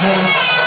Amen.